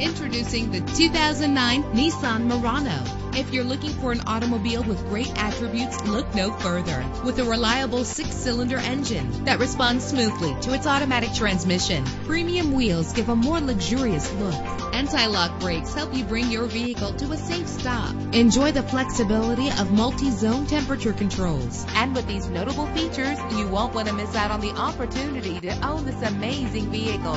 Introducing the 2009 Nissan Murano. If you're looking for an automobile with great attributes, look no further. With a reliable six-cylinder engine that responds smoothly to its automatic transmission, premium wheels give a more luxurious look. Anti-lock brakes help you bring your vehicle to a safe stop. Enjoy the flexibility of multi-zone temperature controls. And with these notable features, you won't want to miss out on the opportunity to own this amazing vehicle